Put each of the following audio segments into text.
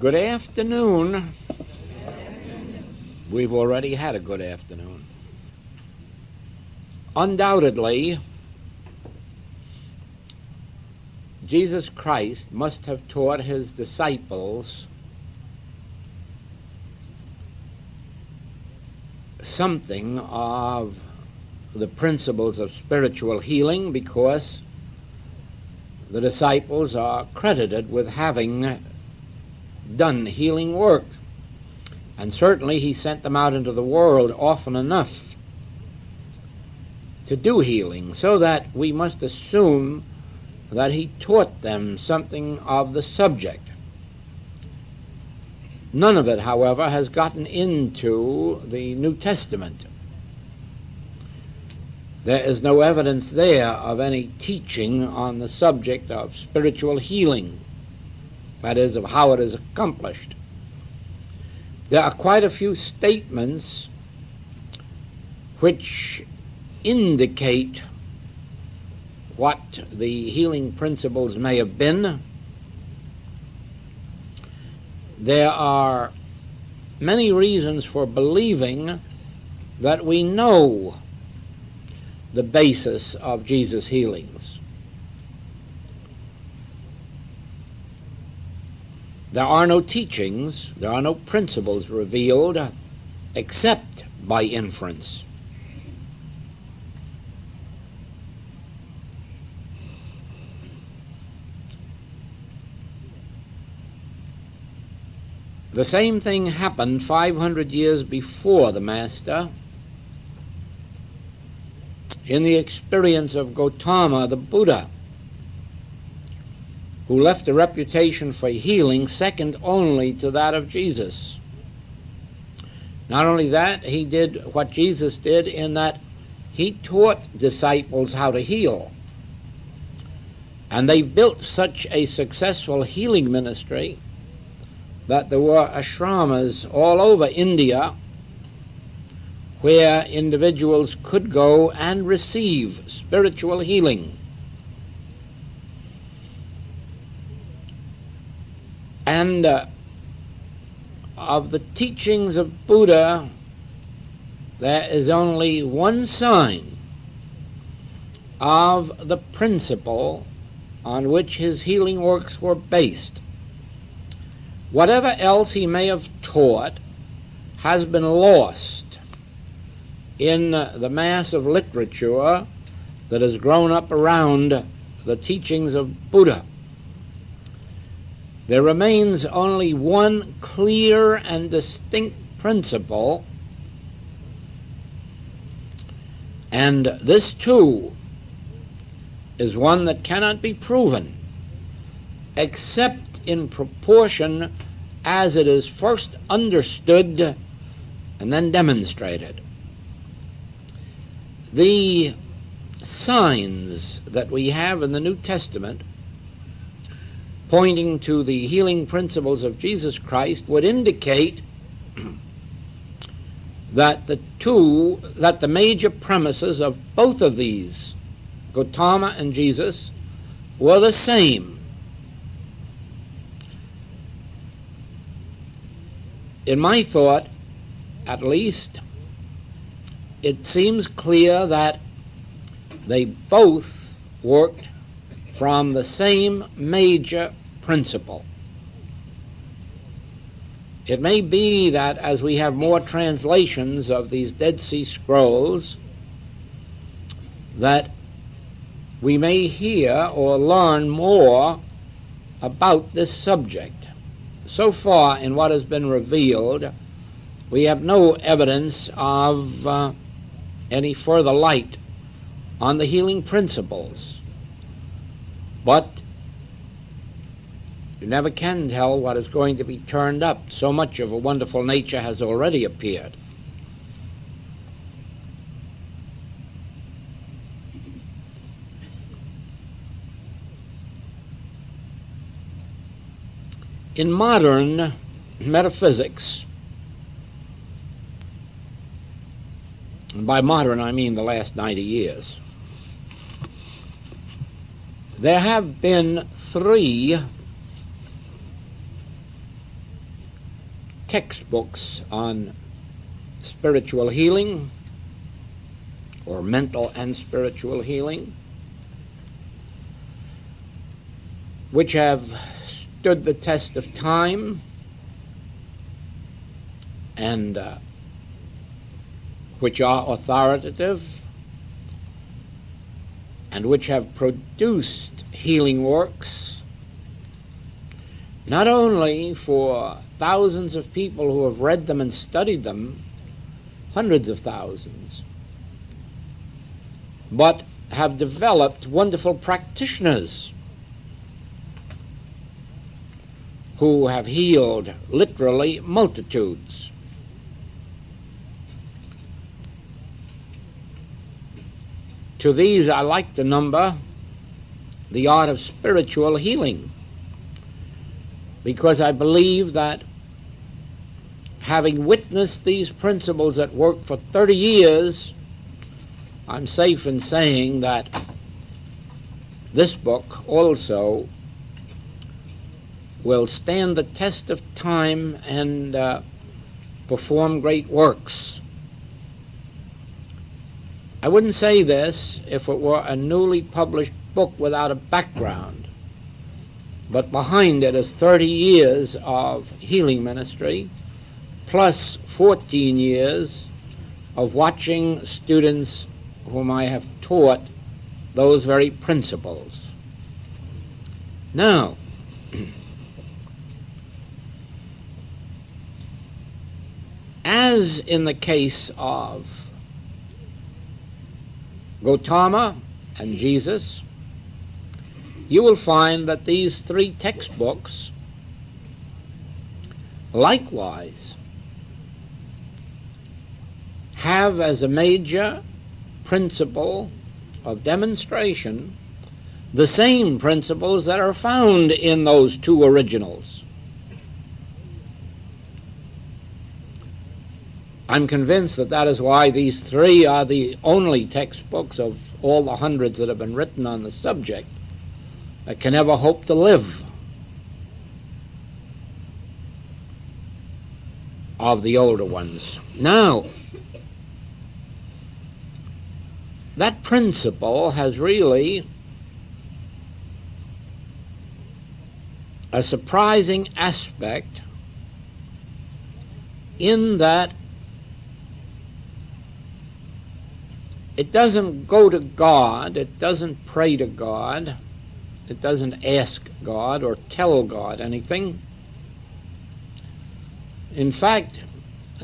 Good afternoon. We've already had a good afternoon. Undoubtedly, Jesus Christ must have taught his disciples something of the principles of spiritual healing because the disciples are credited with having done healing work. And certainly he sent them out into the world often enough to do healing, so that we must assume that he taught them something of the subject. None of it, however, has gotten into the New Testament. There is no evidence there of any teaching on the subject of spiritual healing, that is, of how it is accomplished. There are quite a few statements which indicate what the healing principles may have been. There are many reasons for believing that we know the basis of Jesus' healings. There are no teachings, there are no principles revealed except by inference. The same thing happened 500 years before the Master in the experience of Gautama the Buddha, who left a reputation for healing second only to that of Jesus. Not only that, he did what Jesus did in that he taught disciples how to heal. And they built such a successful healing ministry that there were ashramas all over India where individuals could go and receive spiritual healing. And uh, of the teachings of Buddha, there is only one sign of the principle on which his healing works were based. Whatever else he may have taught has been lost in the mass of literature that has grown up around the teachings of Buddha. There remains only one clear and distinct principle, and this too is one that cannot be proven except in proportion as it is first understood and then demonstrated. The signs that we have in the New Testament pointing to the healing principles of Jesus Christ would indicate that the two that the major premises of both of these Gautama and Jesus were the same. In my thought at least it seems clear that they both worked from the same major principle. It may be that as we have more translations of these Dead Sea Scrolls, that we may hear or learn more about this subject. So far, in what has been revealed, we have no evidence of uh, any further light on the healing principles. But you never can tell what is going to be turned up. So much of a wonderful nature has already appeared. In modern metaphysics, And by modern, I mean the last 90 years. There have been three textbooks on spiritual healing or mental and spiritual healing, which have stood the test of time and uh, which are authoritative and which have produced healing works, not only for thousands of people who have read them and studied them, hundreds of thousands, but have developed wonderful practitioners who have healed literally multitudes. To these I like to number the art of spiritual healing because I believe that having witnessed these principles at work for 30 years, I'm safe in saying that this book also will stand the test of time and uh, perform great works. I wouldn't say this if it were a newly published book without a background, but behind it is 30 years of healing ministry, plus 14 years of watching students whom I have taught those very principles. Now, as in the case of Gautama and Jesus, you will find that these three textbooks likewise have as a major principle of demonstration the same principles that are found in those two originals. I'm convinced that that is why these three are the only textbooks of all the hundreds that have been written on the subject that can ever hope to live of the older ones. Now, that principle has really a surprising aspect in that it doesn't go to God, it doesn't pray to God, it doesn't ask God or tell God anything. In fact,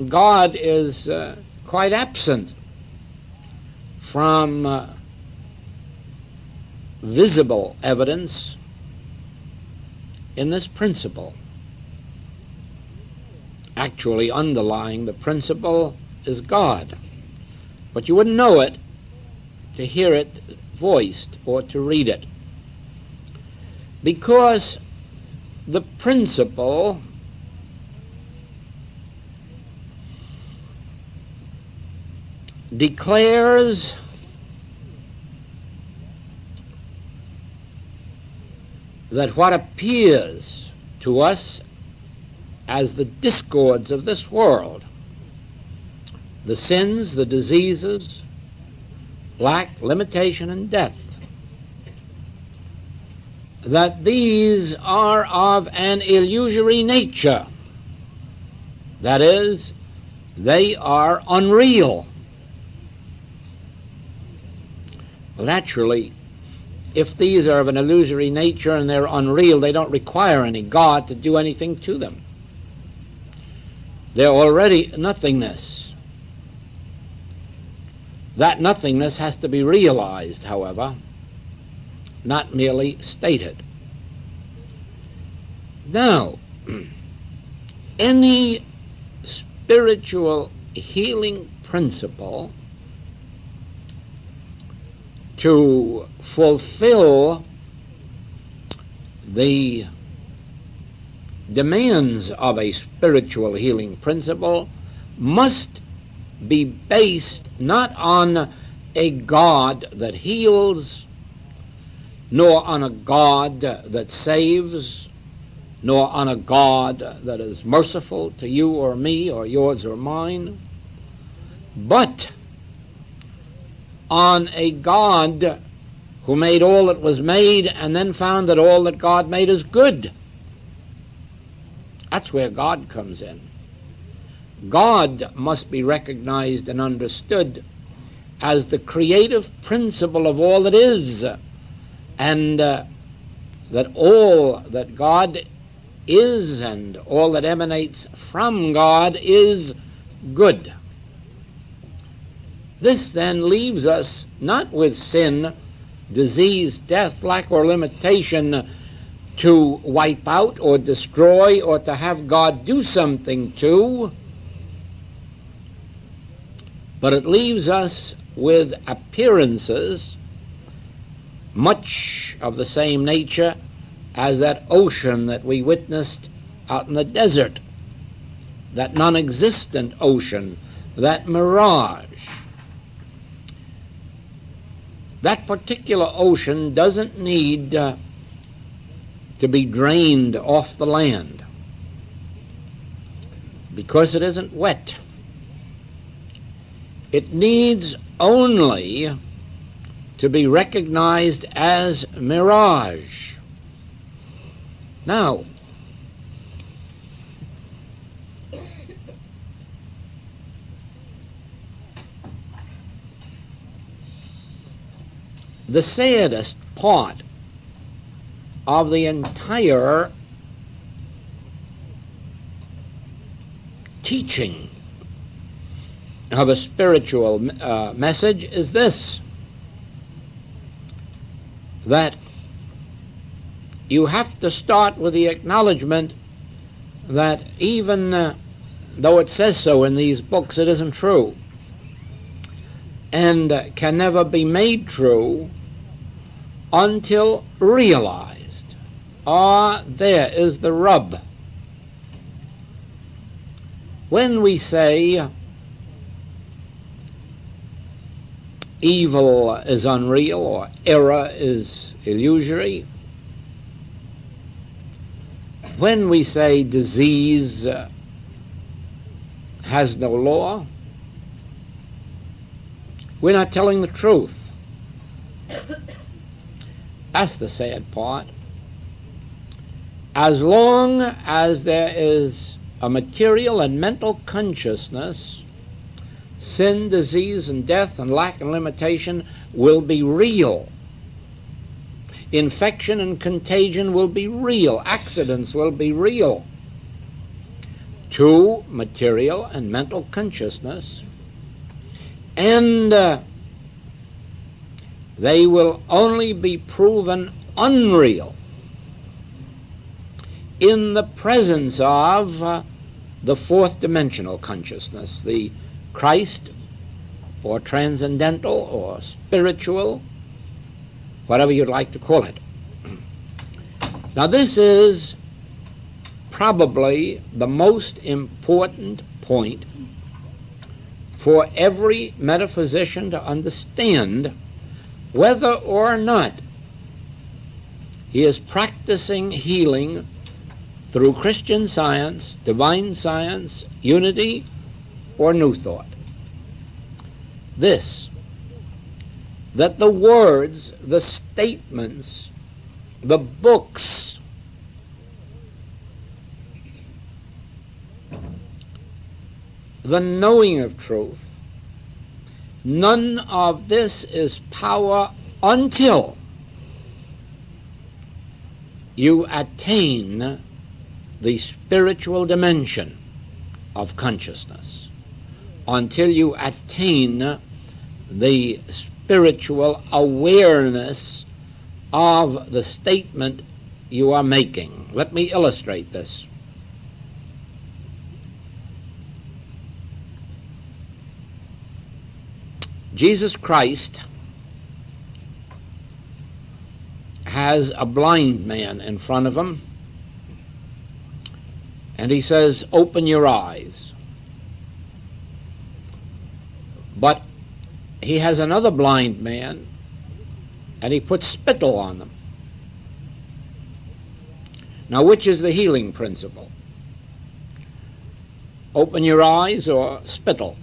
God is uh, quite absent from uh, visible evidence in this principle. Actually, underlying the principle is God. But you wouldn't know it to hear it voiced or to read it. Because the principle declares that what appears to us as the discords of this world, the sins, the diseases, lack, limitation, and death, that these are of an illusory nature. That is, they are unreal. Naturally, if these are of an illusory nature and they're unreal, they don't require any God to do anything to them. They're already nothingness. That nothingness has to be realized, however, not merely stated. Now, any spiritual healing principle to fulfill the demands of a spiritual healing principle must be based not on a God that heals, nor on a God that saves, nor on a God that is merciful to you or me or yours or mine, but on a God who made all that was made and then found that all that God made is good. That's where God comes in. God must be recognized and understood as the creative principle of all that is, and uh, that all that God is and all that emanates from God is good. This then leaves us not with sin, disease, death, lack, or limitation to wipe out or destroy or to have God do something to, but it leaves us with appearances much of the same nature as that ocean that we witnessed out in the desert, that non existent ocean, that mirage. That particular ocean doesn't need uh, to be drained off the land because it isn't wet. It needs only to be recognized as mirage. Now, the saddest part of the entire teaching of a spiritual uh, message is this that you have to start with the acknowledgement that even uh, though it says so in these books, it isn't true and uh, can never be made true until realized. Ah, there is the rub. When we say evil is unreal or error is illusory, when we say disease uh, has no law, we're not telling the truth. That's the sad part. As long as there is a material and mental consciousness, sin, disease, and death, and lack and limitation will be real. Infection and contagion will be real. Accidents will be real. To material and mental consciousness. And uh, they will only be proven unreal in the presence of uh, the fourth dimensional consciousness, the Christ or transcendental or spiritual, whatever you'd like to call it. Now, this is probably the most important point for every metaphysician to understand whether or not he is practicing healing through Christian science, divine science, unity, or new thought. This that the words, the statements, the books, the knowing of truth, none of this is power until you attain the spiritual dimension of consciousness, until you attain the spiritual awareness of the statement you are making. Let me illustrate this. Jesus Christ has a blind man in front of him, and he says, Open your eyes. But he has another blind man and he puts spittle on them. Now, which is the healing principle? Open your eyes or spittle?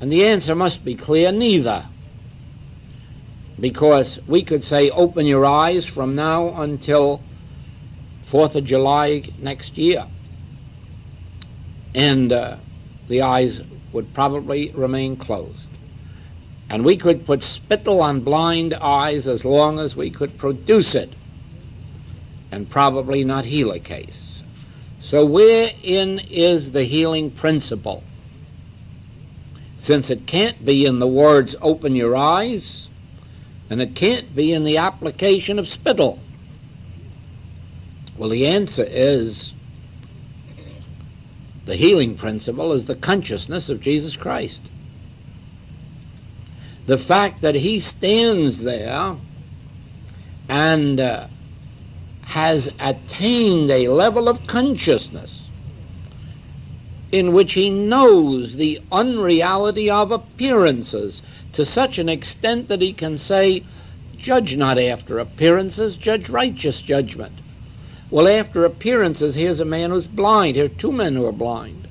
And the answer must be clear neither. Because we could say, open your eyes from now until 4th of July next year. And uh, the eyes would probably remain closed. And we could put spittle on blind eyes as long as we could produce it, and probably not heal a case. So, wherein is the healing principle? Since it can't be in the words, open your eyes, and it can't be in the application of spittle. Well, the answer is the healing principle is the consciousness of Jesus Christ. The fact that he stands there and uh, has attained a level of consciousness in which he knows the unreality of appearances to such an extent that he can say, Judge not after appearances, judge righteous judgment. Well, after appearances, here's a man who's blind. Here are two men who are blind.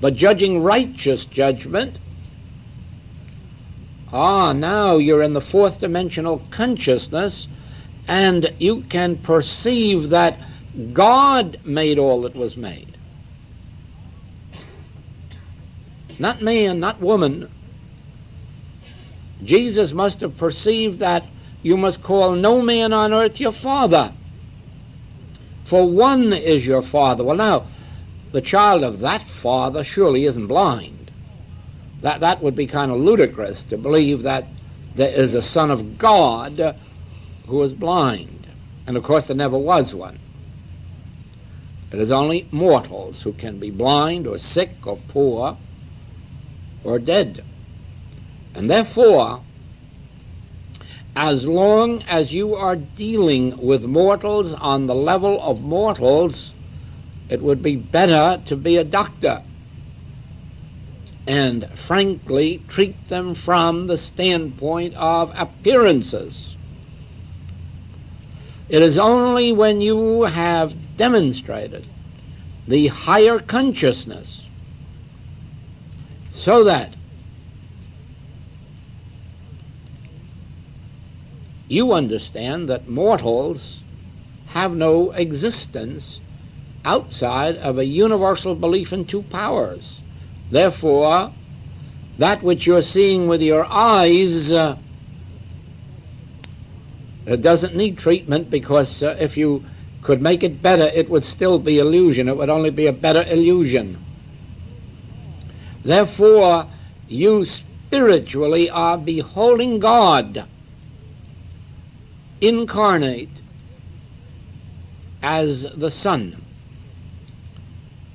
But judging righteous judgment, ah, now you're in the fourth dimensional consciousness, and you can perceive that God made all that was made. Not man, not woman. Jesus must have perceived that you must call no man on earth your father, for one is your father. Well, now, the child of that father surely isn't blind. That, that would be kind of ludicrous to believe that there is a son of God who is blind. And of course, there never was one. It is only mortals who can be blind or sick or poor or dead. And therefore, as long as you are dealing with mortals on the level of mortals, it would be better to be a doctor and frankly treat them from the standpoint of appearances. It is only when you have demonstrated the higher consciousness so that you understand that mortals have no existence outside of a universal belief in two powers. Therefore, that which you're seeing with your eyes uh, it doesn't need treatment because uh, if you could make it better, it would still be illusion. It would only be a better illusion. Therefore, you spiritually are beholding God incarnate as the Son.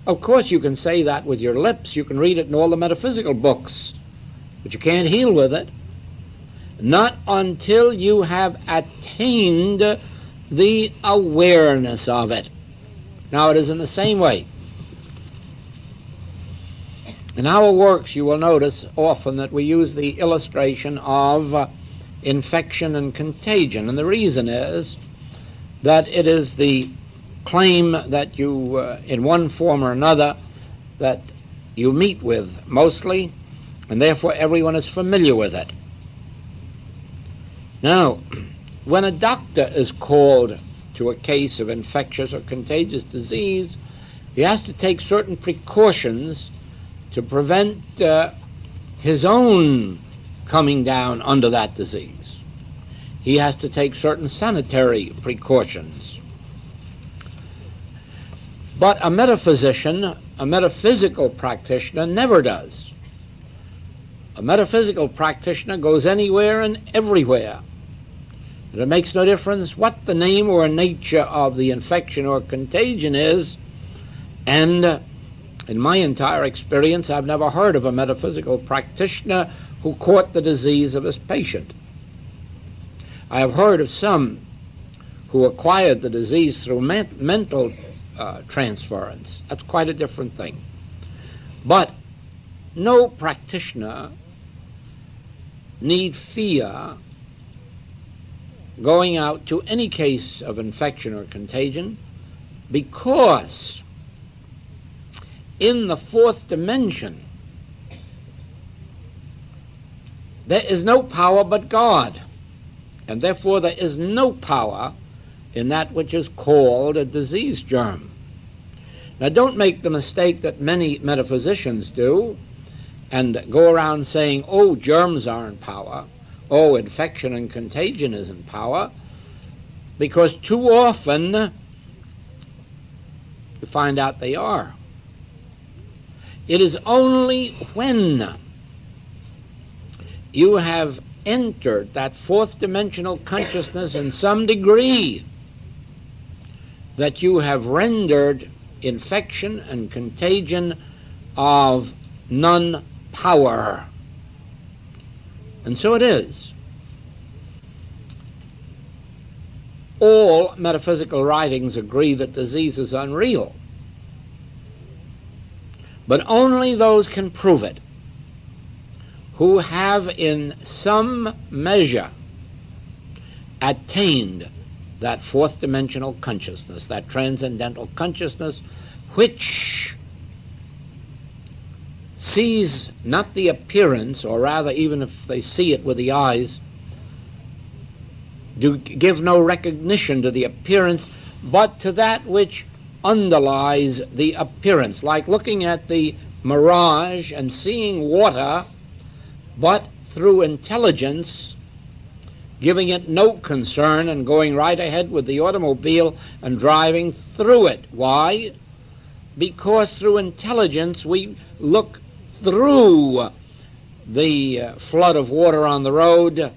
Of course, you can say that with your lips. You can read it in all the metaphysical books, but you can't heal with it. Not until you have attained the awareness of it. Now, it is in the same way. In our works, you will notice often that we use the illustration of uh, infection and contagion. And the reason is that it is the claim that you, uh, in one form or another, that you meet with mostly, and therefore everyone is familiar with it. Now, when a doctor is called to a case of infectious or contagious disease, he has to take certain precautions to prevent uh, his own coming down under that disease. He has to take certain sanitary precautions. But a metaphysician, a metaphysical practitioner, never does. A metaphysical practitioner goes anywhere and everywhere. And it makes no difference what the name or nature of the infection or contagion is, and in my entire experience, I've never heard of a metaphysical practitioner who caught the disease of his patient. I have heard of some who acquired the disease through mental uh, transference. That's quite a different thing. But no practitioner need fear going out to any case of infection or contagion because in the fourth dimension there is no power but God, and therefore there is no power in that which is called a disease germ. Now, don't make the mistake that many metaphysicians do and go around saying, oh, germs are in power, oh, infection and contagion is in power, because too often you find out they are. It is only when you have entered that fourth dimensional consciousness in some degree that you have rendered infection and contagion of non power. And so it is. All metaphysical writings agree that disease is unreal. But only those can prove it who have in some measure attained that fourth dimensional consciousness, that transcendental consciousness, which sees not the appearance, or rather, even if they see it with the eyes, do give no recognition to the appearance, but to that which underlies the appearance, like looking at the mirage and seeing water, but through intelligence giving it no concern and going right ahead with the automobile and driving through it. Why? Because through intelligence we look through the uh, flood of water on the road,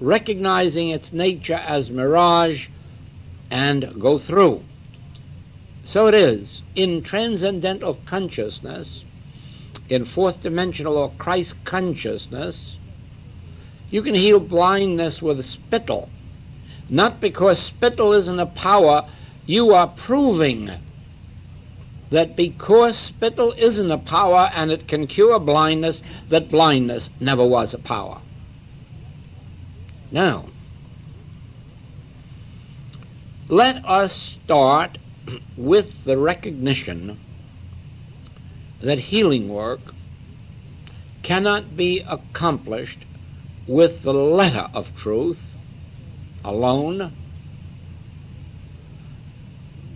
recognizing its nature as mirage, and go through. So it is in transcendental consciousness, in fourth dimensional or Christ consciousness, you can heal blindness with spittle. Not because spittle isn't a power, you are proving that because spittle isn't a power and it can cure blindness, that blindness never was a power. Now, let us start with the recognition that healing work cannot be accomplished with the letter of truth alone,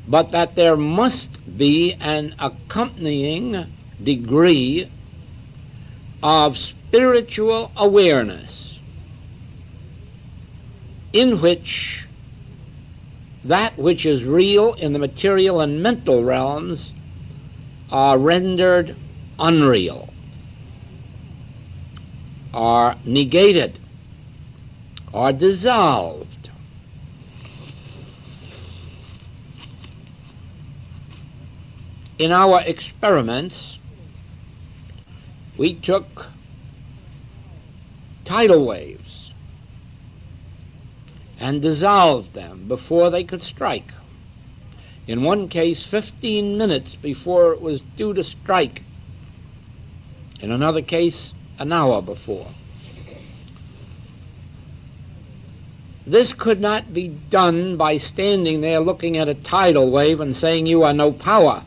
but that there must be an accompanying degree of spiritual awareness in which that which is real in the material and mental realms are rendered unreal are negated, are dissolved. In our experiments, we took tidal waves and dissolved them before they could strike. In one case, 15 minutes before it was due to strike. In another case, an hour before. This could not be done by standing there looking at a tidal wave and saying you are no power.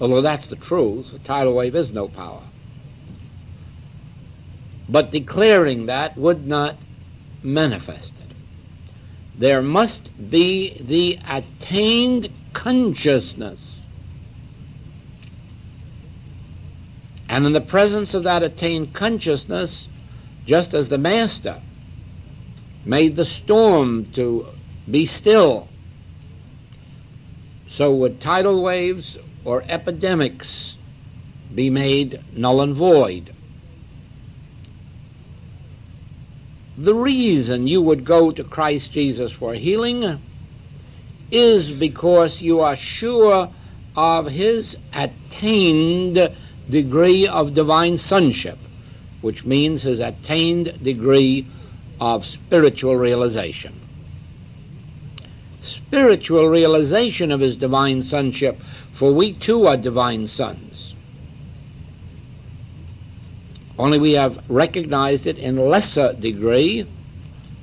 Although that's the truth, a tidal wave is no power. But declaring that would not manifest. There must be the attained consciousness And in the presence of that attained consciousness, just as the Master made the storm to be still, so would tidal waves or epidemics be made null and void. The reason you would go to Christ Jesus for healing is because you are sure of his attained degree of divine sonship, which means his attained degree of spiritual realization. Spiritual realization of his divine sonship, for we too are divine sons. Only we have recognized it in lesser degree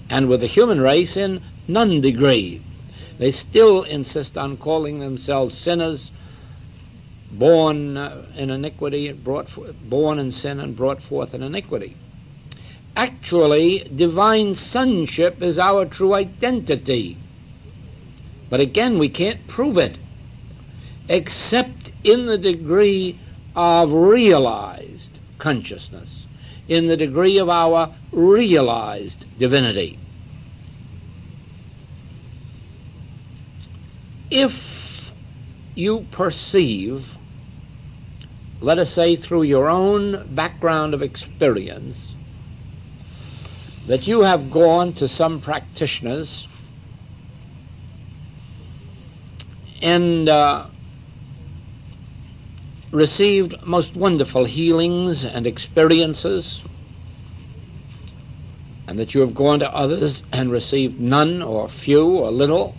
and with the human race in none degree. They still insist on calling themselves sinners, born uh, in iniquity, brought born in sin and brought forth in iniquity. Actually, divine sonship is our true identity. But again, we can't prove it except in the degree of realized consciousness, in the degree of our realized divinity. If you perceive, let us say through your own background of experience, that you have gone to some practitioners and uh, received most wonderful healings and experiences, and that you have gone to others and received none or few or little.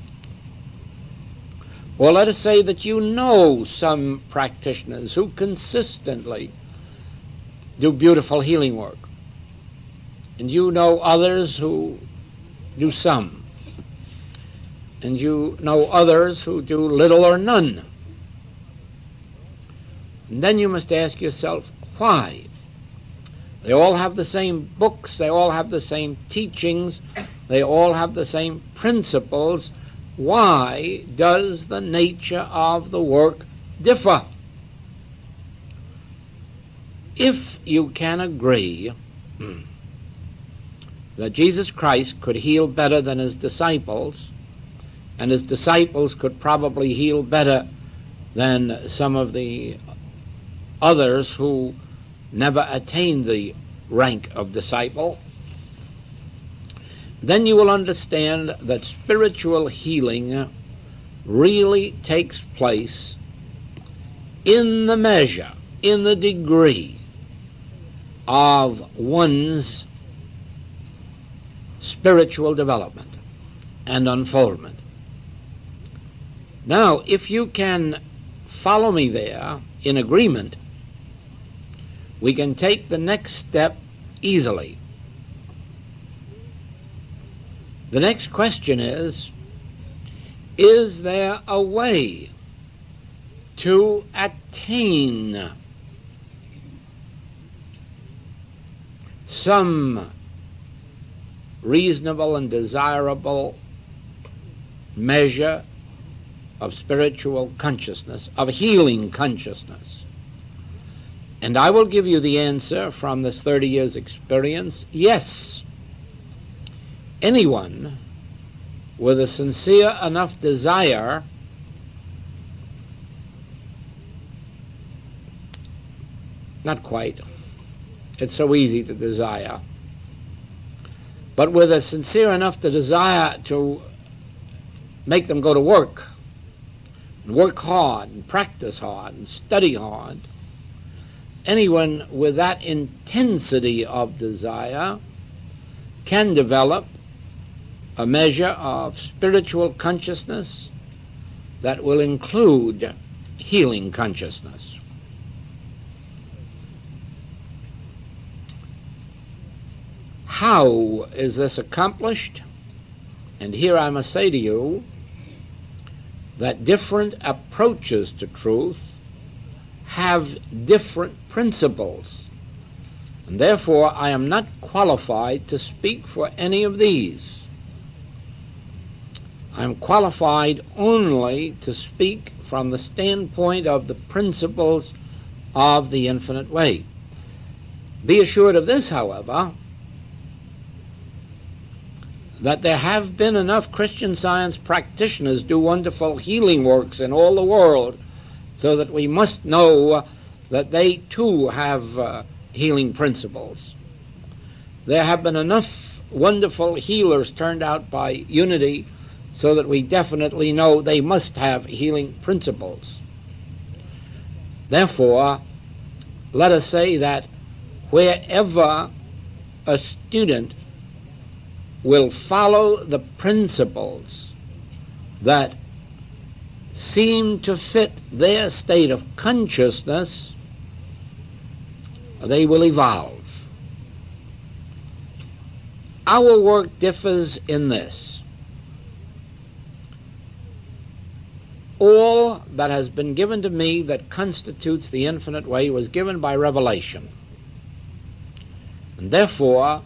Or let us say that you know some practitioners who consistently do beautiful healing work and you know others who do some, and you know others who do little or none. And then you must ask yourself, why? They all have the same books, they all have the same teachings, they all have the same principles. Why does the nature of the work differ? If you can agree that Jesus Christ could heal better than his disciples, and his disciples could probably heal better than some of the others who never attained the rank of disciple, then you will understand that spiritual healing really takes place in the measure, in the degree of one's spiritual development and unfoldment. Now, if you can follow me there in agreement, we can take the next step easily. The next question is Is there a way to attain some reasonable and desirable measure of spiritual consciousness, of healing consciousness. And I will give you the answer from this 30 years' experience yes. Anyone with a sincere enough desire not quite. It's so easy to desire but with a sincere enough to desire to make them go to work and work hard and practice hard and study hard. Anyone with that intensity of desire can develop a measure of spiritual consciousness that will include healing consciousness. How is this accomplished? And here I must say to you that different approaches to truth have different principles. And therefore, I am not qualified to speak for any of these. I am qualified only to speak from the standpoint of the principles of the infinite way. Be assured of this, however, that there have been enough Christian science practitioners do wonderful healing works in all the world so that we must know that they too have uh, healing principles. There have been enough wonderful healers turned out by unity so that we definitely know they must have healing principles. Therefore, let us say that wherever a student will follow the principles that seem to fit their state of consciousness, they will evolve. Our work differs in this. All that has been given to me that constitutes the infinite way was given by revelation. And therefore,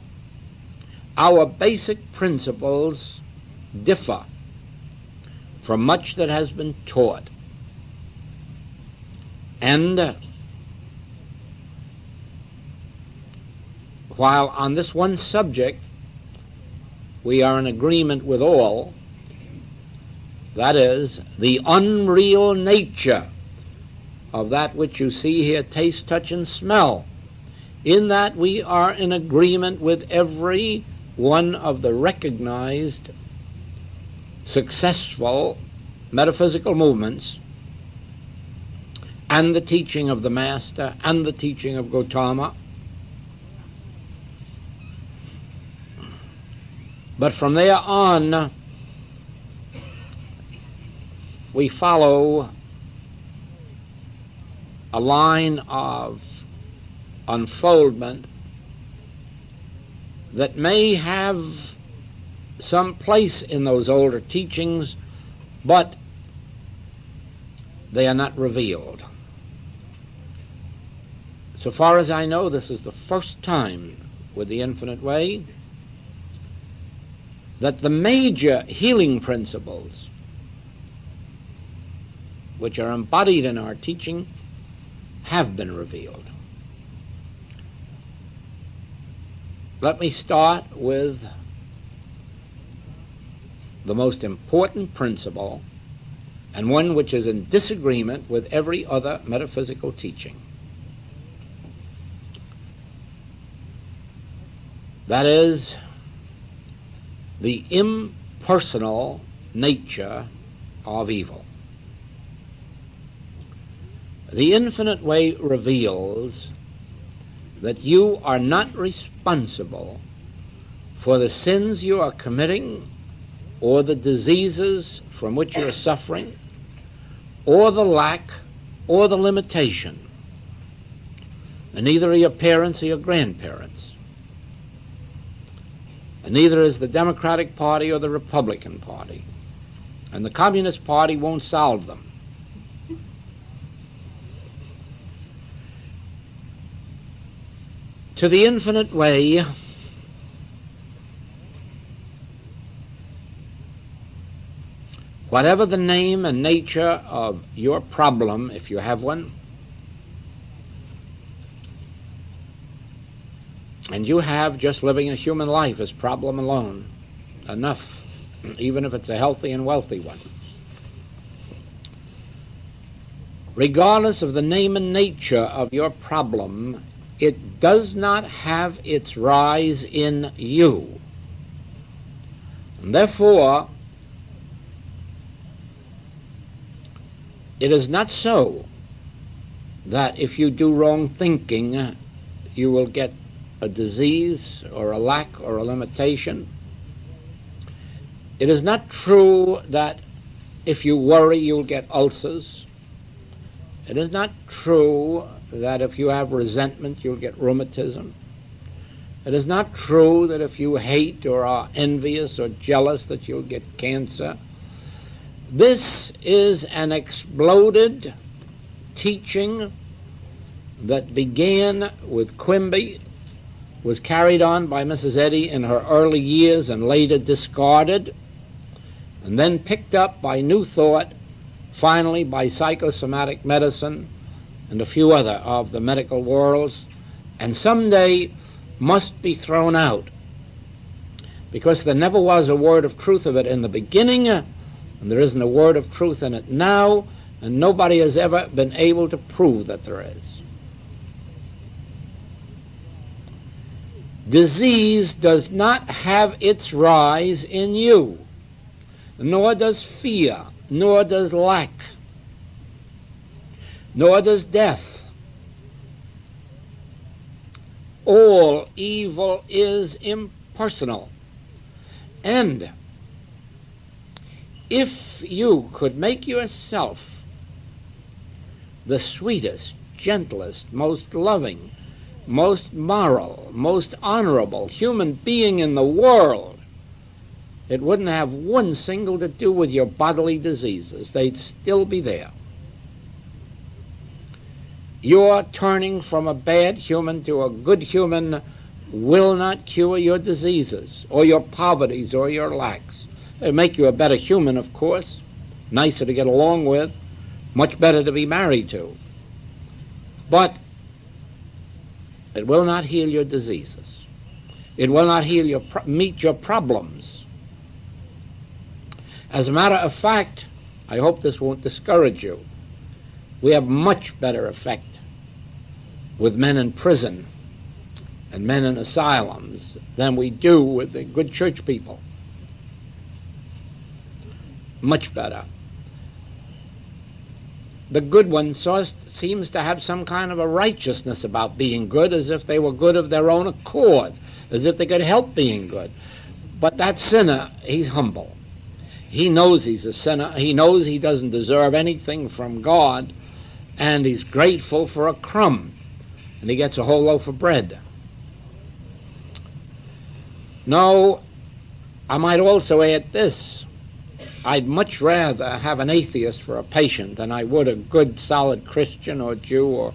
our basic principles differ from much that has been taught. And while on this one subject we are in agreement with all, that is, the unreal nature of that which you see, hear, taste, touch, and smell. In that we are in agreement with every one of the recognized successful metaphysical movements and the teaching of the Master and the teaching of Gautama. But from there on, we follow a line of unfoldment that may have some place in those older teachings, but they are not revealed. So far as I know, this is the first time with the Infinite Way that the major healing principles which are embodied in our teaching have been revealed. Let me start with the most important principle and one which is in disagreement with every other metaphysical teaching. That is the impersonal nature of evil. The infinite way reveals that you are not responsible for the sins you are committing or the diseases from which you are suffering or the lack or the limitation. And neither are your parents or your grandparents. And neither is the Democratic Party or the Republican Party. And the Communist Party won't solve them. to the infinite way whatever the name and nature of your problem, if you have one, and you have just living a human life as problem alone, enough, even if it's a healthy and wealthy one. Regardless of the name and nature of your problem, it does not have its rise in you. And therefore, it is not so that if you do wrong thinking, uh, you will get a disease or a lack or a limitation. It is not true that if you worry, you'll get ulcers. It is not true that if you have resentment, you'll get rheumatism. It is not true that if you hate or are envious or jealous that you'll get cancer. This is an exploded teaching that began with Quimby, was carried on by Mrs. Eddy in her early years and later discarded, and then picked up by New Thought, finally by psychosomatic medicine, and a few other of the medical worlds, and someday must be thrown out because there never was a word of truth of it in the beginning, and there isn't a word of truth in it now, and nobody has ever been able to prove that there is. Disease does not have its rise in you, nor does fear, nor does lack nor does death. All evil is impersonal. And if you could make yourself the sweetest, gentlest, most loving, most moral, most honorable human being in the world, it wouldn't have one single to do with your bodily diseases. They'd still be there. Your turning from a bad human to a good human will not cure your diseases or your poverties or your lacks. It'll make you a better human, of course, nicer to get along with, much better to be married to. But it will not heal your diseases. It will not heal your meet your problems. As a matter of fact, I hope this won't discourage you. We have much better effect with men in prison and men in asylums than we do with the good church people. Much better. The good one seems to have some kind of a righteousness about being good, as if they were good of their own accord, as if they could help being good. But that sinner, he's humble. He knows he's a sinner. He knows he doesn't deserve anything from God, and he's grateful for a crumb, and he gets a whole loaf of bread. No, I might also add this. I'd much rather have an atheist for a patient than I would a good, solid Christian or Jew or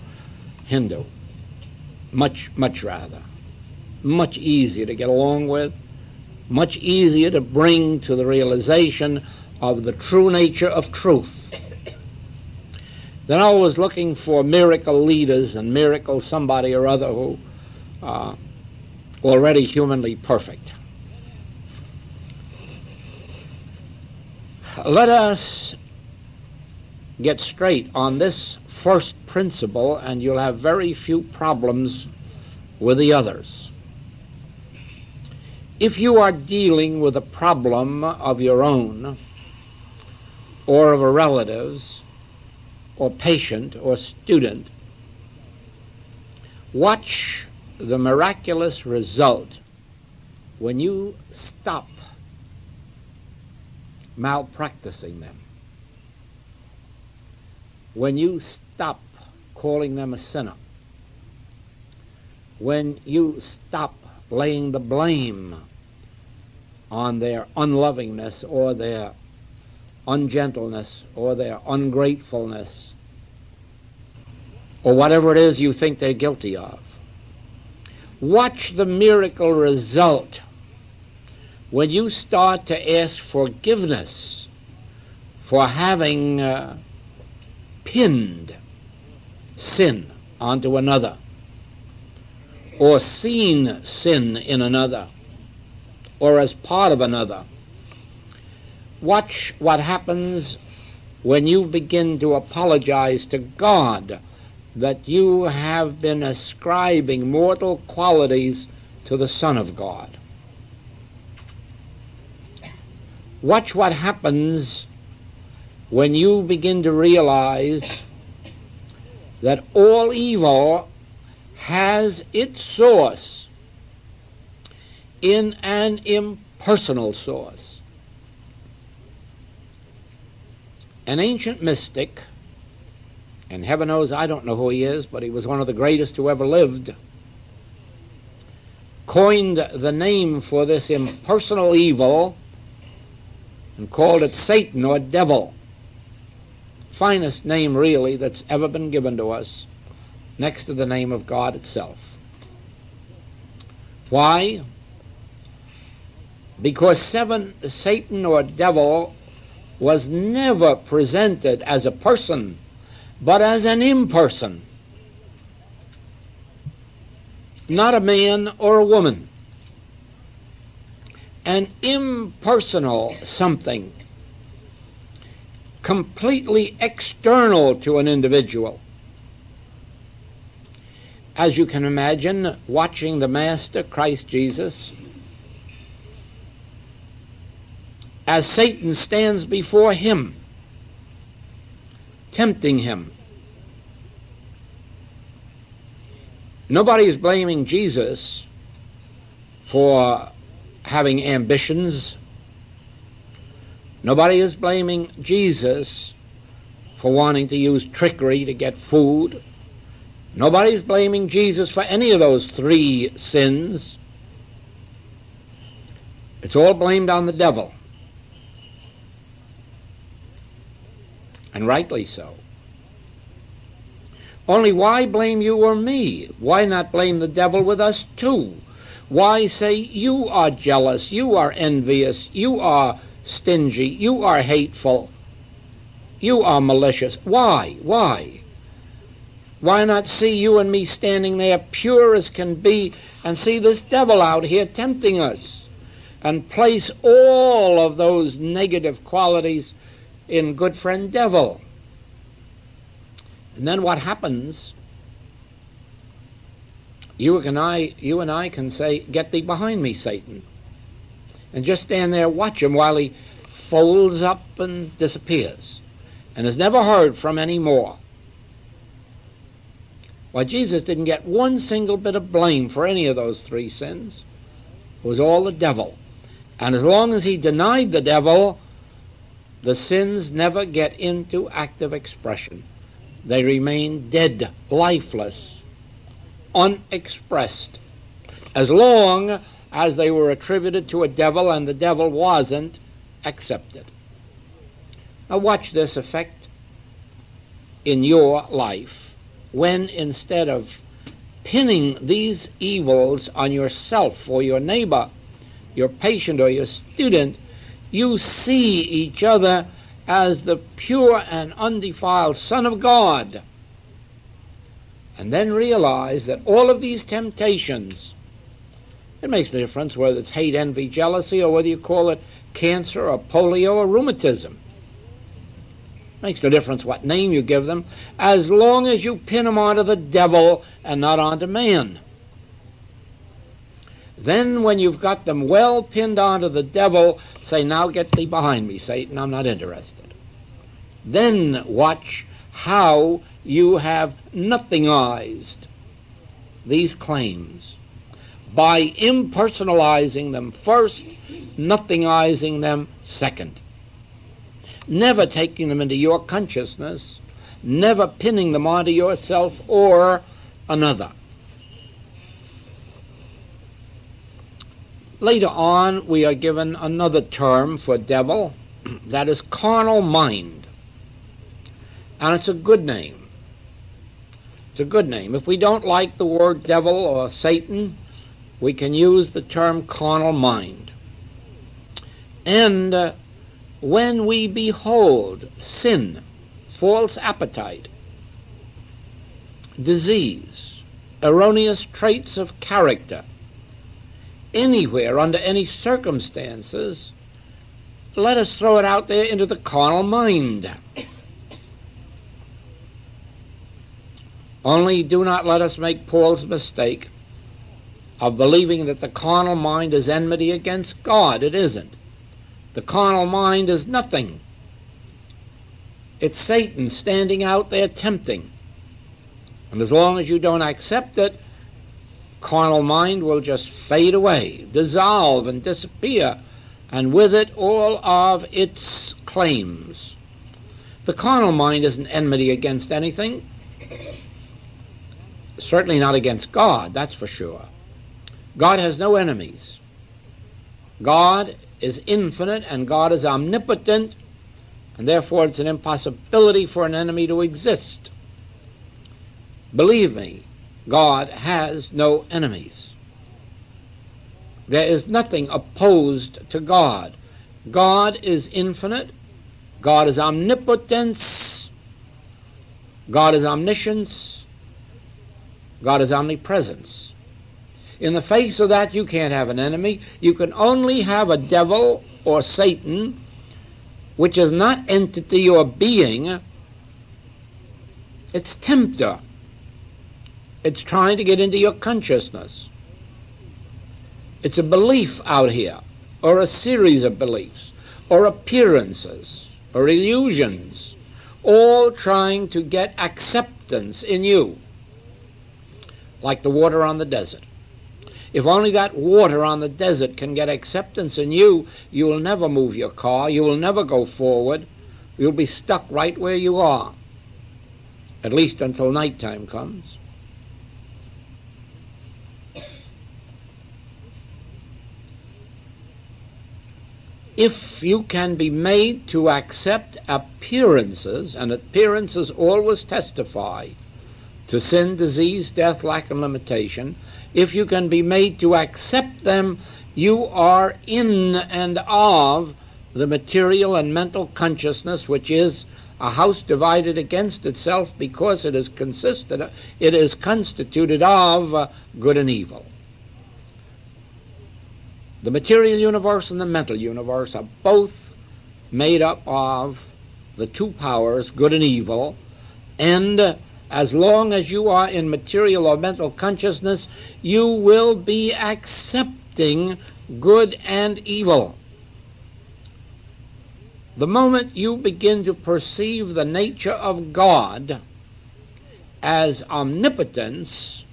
Hindu. Much, much rather. Much easier to get along with, much easier to bring to the realization of the true nature of truth. They're always looking for miracle leaders and miracle somebody or other who uh, already humanly perfect. Let us get straight on this first principle, and you'll have very few problems with the others. If you are dealing with a problem of your own, or of a relative's, or patient, or student, watch the miraculous result when you stop malpracticing them, when you stop calling them a sinner, when you stop laying the blame on their unlovingness or their ungentleness or their ungratefulness or whatever it is you think they're guilty of. Watch the miracle result when you start to ask forgiveness for having uh, pinned sin onto another or seen sin in another or as part of another. Watch what happens when you begin to apologize to God that you have been ascribing mortal qualities to the Son of God. Watch what happens when you begin to realize that all evil has its source in an impersonal source. An ancient mystic and heaven knows I don't know who he is, but he was one of the greatest who ever lived, coined the name for this impersonal evil and called it Satan or devil. Finest name, really, that's ever been given to us, next to the name of God itself. Why? Because seven, Satan or devil was never presented as a person but as an imperson, not a man or a woman. An impersonal something, completely external to an individual. As you can imagine, watching the Master, Christ Jesus, as Satan stands before him tempting him. Nobody is blaming Jesus for having ambitions. Nobody is blaming Jesus for wanting to use trickery to get food. Nobody's blaming Jesus for any of those three sins. It's all blamed on the devil. And rightly so. Only why blame you or me? Why not blame the devil with us too? Why say you are jealous, you are envious, you are stingy, you are hateful, you are malicious? Why? Why? Why not see you and me standing there pure as can be and see this devil out here tempting us and place all of those negative qualities in good friend devil? And then what happens? You and I, you and I can say, "Get thee behind me, Satan," and just stand there, watch him while he folds up and disappears, and is never heard from any more. Why, Jesus didn't get one single bit of blame for any of those three sins. It was all the devil. And as long as he denied the devil, the sins never get into active expression. They remain dead, lifeless, unexpressed. As long as they were attributed to a devil and the devil wasn't accepted. Now, watch this effect in your life when instead of pinning these evils on yourself or your neighbor, your patient or your student, you see each other as the pure and undefiled Son of God. And then realize that all of these temptations, it makes no difference whether it's hate, envy, jealousy, or whether you call it cancer or polio or rheumatism. It Makes no difference what name you give them, as long as you pin them onto the devil and not onto man. Then, when you've got them well pinned onto the devil, say, Now get thee behind me, Satan, I'm not interested. Then watch how you have nothingized these claims by impersonalizing them first, nothingizing them second. Never taking them into your consciousness, never pinning them onto yourself or another. Later on, we are given another term for devil, that is carnal mind. And it's a good name. It's a good name. If we don't like the word devil or Satan, we can use the term carnal mind. And uh, when we behold sin, false appetite, disease, erroneous traits of character, anywhere, under any circumstances, let us throw it out there into the carnal mind. Only do not let us make Paul's mistake of believing that the carnal mind is enmity against God. It isn't. The carnal mind is nothing. It's Satan standing out there tempting. And as long as you don't accept it, carnal mind will just fade away, dissolve, and disappear, and with it all of its claims. The carnal mind isn't enmity against anything, certainly not against God, that's for sure. God has no enemies. God is infinite and God is omnipotent, and therefore it's an impossibility for an enemy to exist. Believe me, God has no enemies. There is nothing opposed to God. God is infinite. God is omnipotence. God is omniscience. God is omnipresence. In the face of that, you can't have an enemy. You can only have a devil or Satan, which is not entity or being, it's tempter. It's trying to get into your consciousness. It's a belief out here, or a series of beliefs, or appearances, or illusions, all trying to get acceptance in you, like the water on the desert. If only that water on the desert can get acceptance in you, you will never move your car, you will never go forward, you'll be stuck right where you are, at least until nighttime comes. If you can be made to accept appearances, and appearances always testify to sin, disease, death, lack, and limitation, if you can be made to accept them, you are in and of the material and mental consciousness which is a house divided against itself because it is consisted it is constituted of uh, good and evil. The material universe and the mental universe are both made up of the two powers, good and evil, and as long as you are in material or mental consciousness, you will be accepting good and evil. The moment you begin to perceive the nature of God as omnipotence,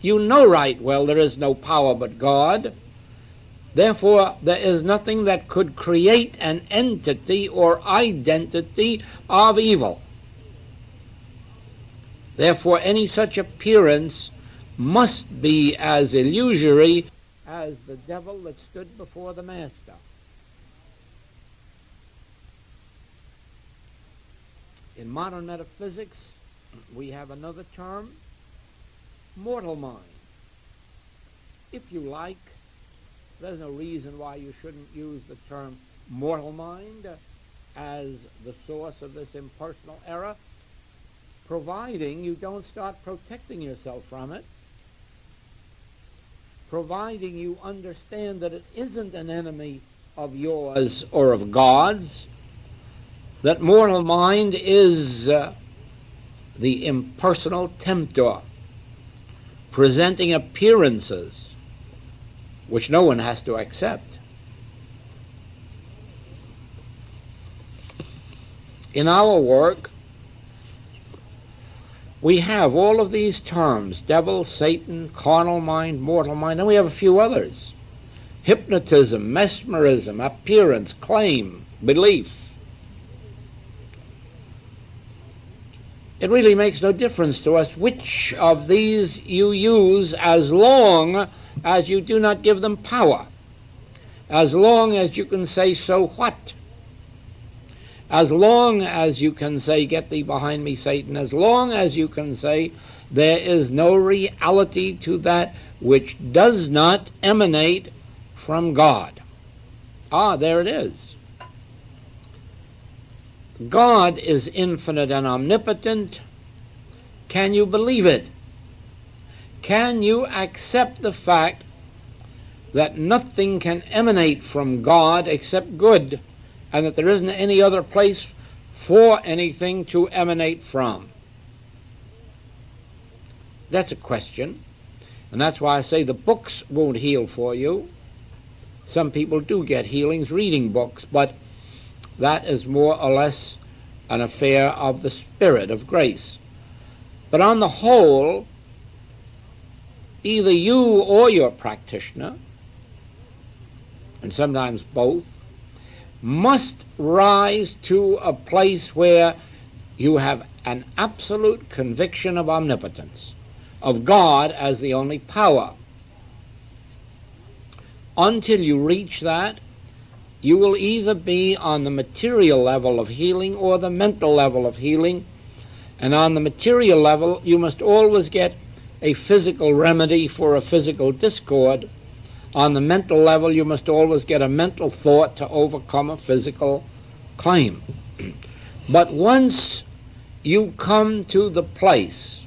you know right well there is no power but God. Therefore, there is nothing that could create an entity or identity of evil. Therefore, any such appearance must be as illusory as the devil that stood before the master. In modern metaphysics, we have another term, mortal mind. If you like, there's no reason why you shouldn't use the term mortal mind as the source of this impersonal error, providing you don't start protecting yourself from it, providing you understand that it isn't an enemy of yours or of God's, that mortal mind is uh, the impersonal tempter, presenting appearances which no one has to accept. In our work, we have all of these terms devil, Satan, carnal mind, mortal mind, and we have a few others hypnotism, mesmerism, appearance, claim, belief. It really makes no difference to us which of these you use as long as you do not give them power, as long as you can say, so what? As long as you can say, get thee behind me, Satan, as long as you can say, there is no reality to that which does not emanate from God. Ah, there it is. God is infinite and omnipotent. Can you believe it? Can you accept the fact that nothing can emanate from God except good, and that there isn't any other place for anything to emanate from? That's a question. And that's why I say the books won't heal for you. Some people do get healings reading books, but that is more or less an affair of the Spirit of grace. But on the whole, either you or your practitioner, and sometimes both, must rise to a place where you have an absolute conviction of omnipotence, of God as the only power. Until you reach that, you will either be on the material level of healing or the mental level of healing. And on the material level, you must always get a physical remedy for a physical discord. On the mental level, you must always get a mental thought to overcome a physical claim. but once you come to the place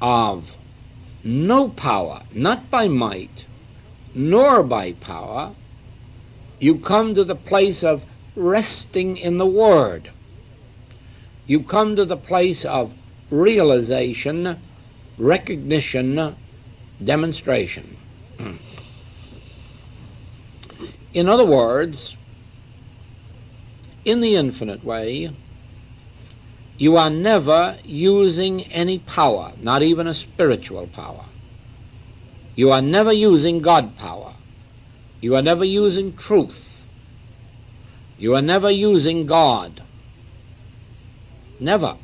of no power, not by might, nor by power, you come to the place of resting in the Word. You come to the place of realization, recognition, demonstration. In other words, in the infinite way, you are never using any power, not even a spiritual power. You are never using God power. You are never using truth. You are never using God. Never.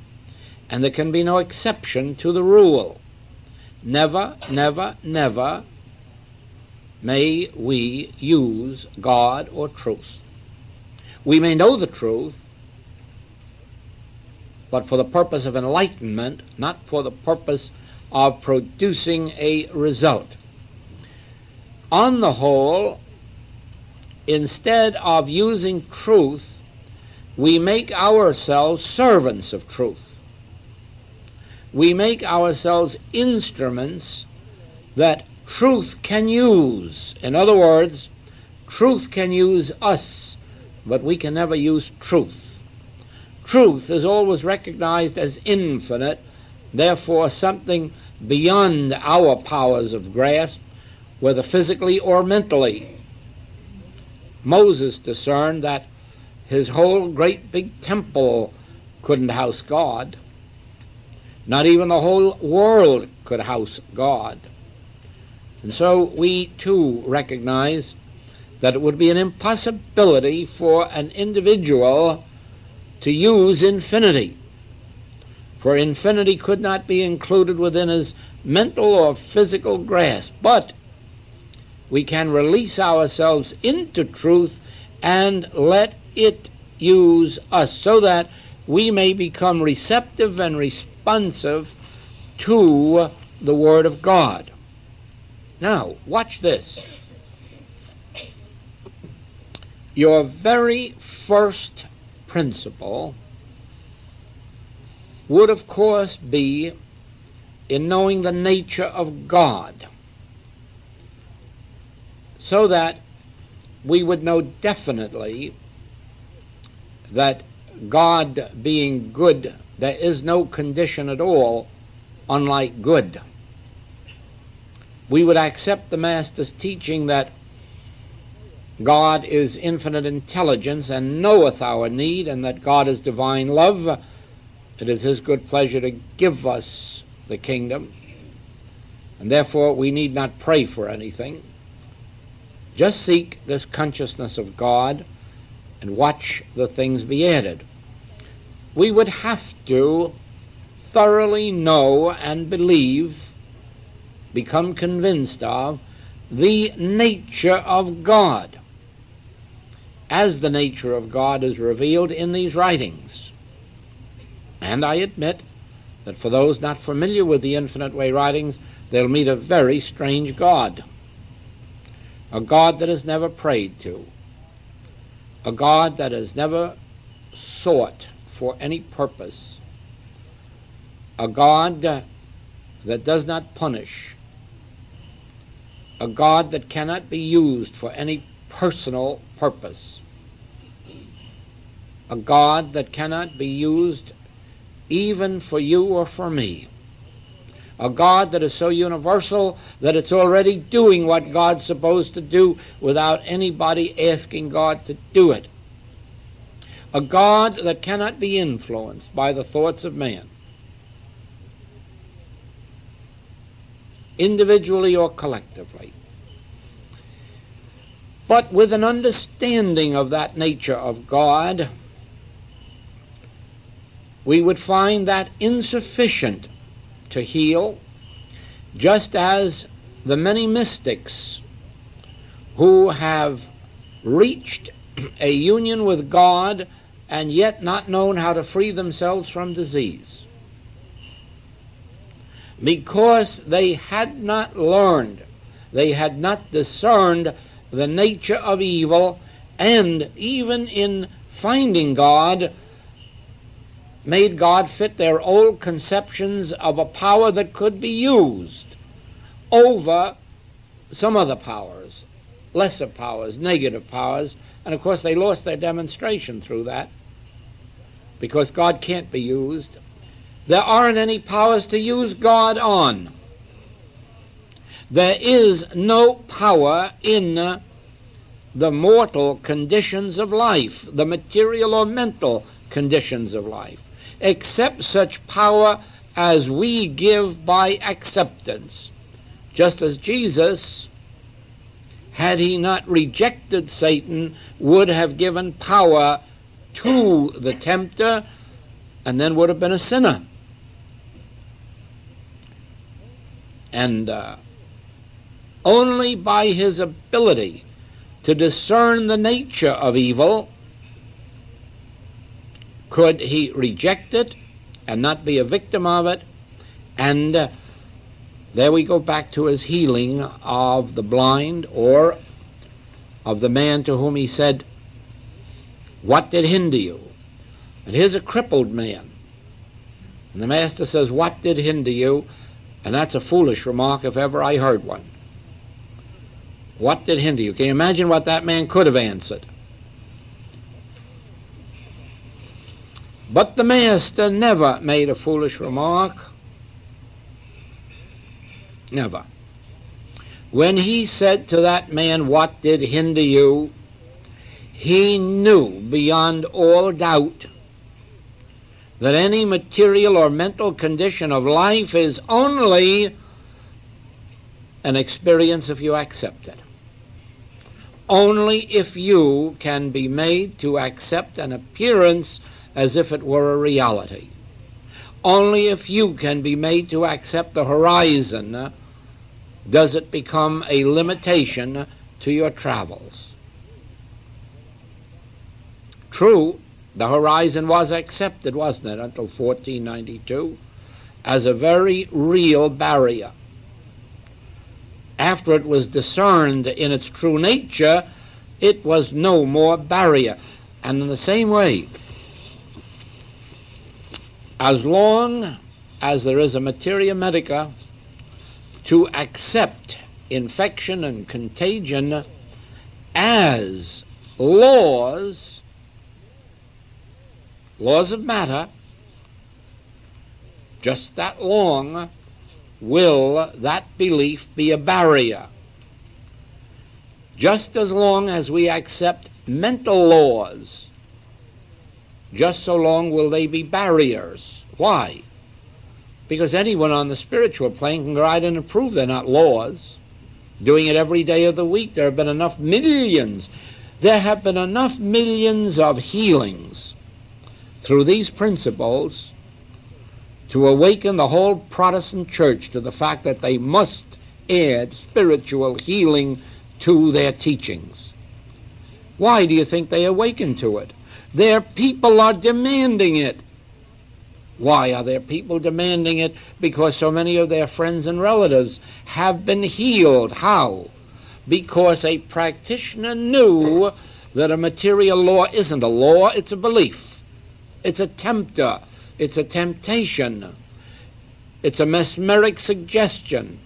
And there can be no exception to the rule. Never, never, never may we use God or truth. We may know the truth, but for the purpose of enlightenment, not for the purpose of producing a result. On the whole, instead of using truth, we make ourselves servants of truth. We make ourselves instruments that truth can use. In other words, truth can use us, but we can never use truth. Truth is always recognized as infinite, therefore something beyond our powers of grasp, whether physically or mentally. Moses discerned that his whole great big temple couldn't house God. Not even the whole world could house God. And so we too recognize that it would be an impossibility for an individual to use infinity. For infinity could not be included within his mental or physical grasp. But we can release ourselves into truth and let it use us so that we may become receptive and responsive to the Word of God. Now, watch this. Your very first principle would, of course, be in knowing the nature of God, so that we would know definitely that God being good, there is no condition at all unlike good we would accept the Master's teaching that God is infinite intelligence and knoweth our need, and that God is divine love. It is His good pleasure to give us the kingdom, and therefore we need not pray for anything. Just seek this consciousness of God and watch the things be added. We would have to thoroughly know and believe become convinced of the nature of God, as the nature of God is revealed in these writings. And I admit that for those not familiar with the Infinite Way writings, they'll meet a very strange God. A God that is never prayed to. A God that is never sought for any purpose. A God that does not punish a God that cannot be used for any personal purpose, a God that cannot be used even for you or for me, a God that is so universal that it's already doing what God's supposed to do without anybody asking God to do it, a God that cannot be influenced by the thoughts of man. individually or collectively. But with an understanding of that nature of God, we would find that insufficient to heal, just as the many mystics who have reached a union with God and yet not known how to free themselves from disease. Because they had not learned, they had not discerned the nature of evil, and even in finding God, made God fit their old conceptions of a power that could be used over some other powers, lesser powers, negative powers, and of course they lost their demonstration through that because God can't be used there aren't any powers to use God on. There is no power in the mortal conditions of life, the material or mental conditions of life, except such power as we give by acceptance. Just as Jesus, had he not rejected Satan, would have given power to the tempter and then would have been a sinner. And uh, only by his ability to discern the nature of evil could he reject it and not be a victim of it. And uh, there we go back to his healing of the blind or of the man to whom he said, What did hinder you? And here's a crippled man. And the master says, What did hinder you? And that's a foolish remark if ever I heard one. What did hinder you? Can you imagine what that man could have answered? But the master never made a foolish remark. Never. When he said to that man, What did hinder you? He knew beyond all doubt that any material or mental condition of life is only an experience if you accept it. Only if you can be made to accept an appearance as if it were a reality. Only if you can be made to accept the horizon does it become a limitation to your travels. True, the horizon was accepted, wasn't it, until 1492, as a very real barrier. After it was discerned in its true nature, it was no more barrier. And in the same way, as long as there is a materia medica to accept infection and contagion as laws, laws of matter, just that long will that belief be a barrier. Just as long as we accept mental laws just so long will they be barriers. Why? Because anyone on the spiritual plane can go in and prove they're not laws. Doing it every day of the week. There have been enough millions. There have been enough millions of healings through these principles to awaken the whole Protestant church to the fact that they must add spiritual healing to their teachings. Why do you think they awaken to it? Their people are demanding it. Why are their people demanding it? Because so many of their friends and relatives have been healed. How? Because a practitioner knew that a material law isn't a law, it's a belief. It's a tempter. It's a temptation. It's a mesmeric suggestion.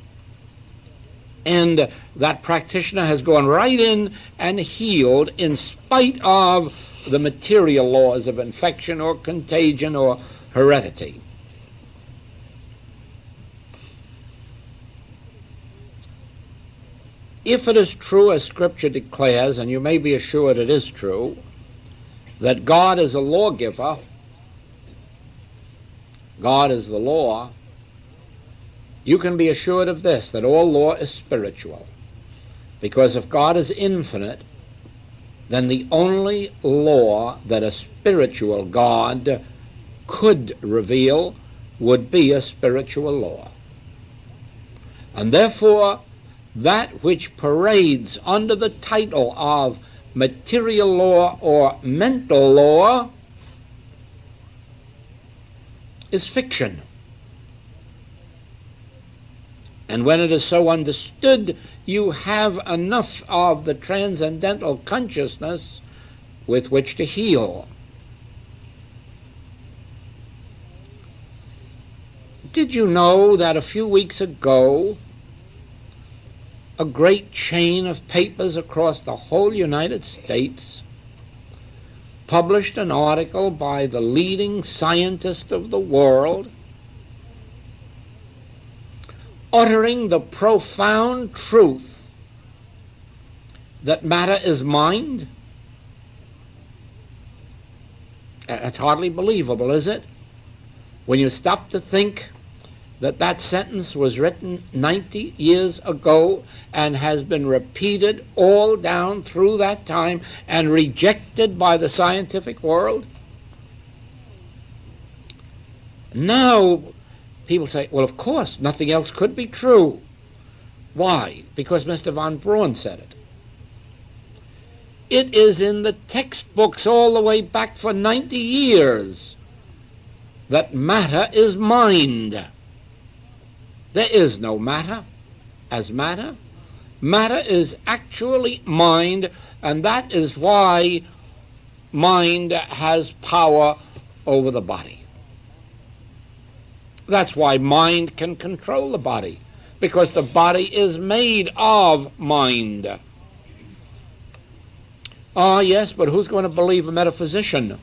And that practitioner has gone right in and healed in spite of the material laws of infection or contagion or heredity. If it is true, as Scripture declares, and you may be assured it is true, that God is a lawgiver, God is the law, you can be assured of this that all law is spiritual. Because if God is infinite, then the only law that a spiritual God could reveal would be a spiritual law. And therefore, that which parades under the title of material law or mental law is fiction. And when it is so understood, you have enough of the transcendental consciousness with which to heal. Did you know that a few weeks ago, a great chain of papers across the whole United States published an article by the leading scientist of the world uttering the profound truth that matter is mind? It's hardly believable, is it? When you stop to think that that sentence was written 90 years ago and has been repeated all down through that time and rejected by the scientific world? Now, people say, well, of course, nothing else could be true. Why? Because Mr. von Braun said it. It is in the textbooks all the way back for 90 years that matter is mind. There is no matter as matter. Matter is actually mind, and that is why mind has power over the body. That's why mind can control the body, because the body is made of mind. Ah, yes, but who's going to believe a metaphysician?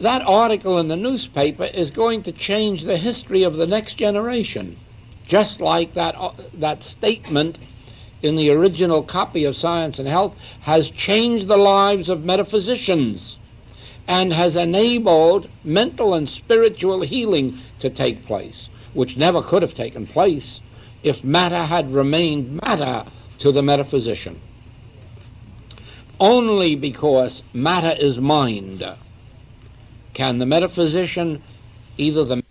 That article in the newspaper is going to change the history of the next generation, just like that, uh, that statement in the original copy of Science and Health has changed the lives of metaphysicians and has enabled mental and spiritual healing to take place, which never could have taken place if matter had remained matter to the metaphysician. Only because matter is mind can the metaphysician, either the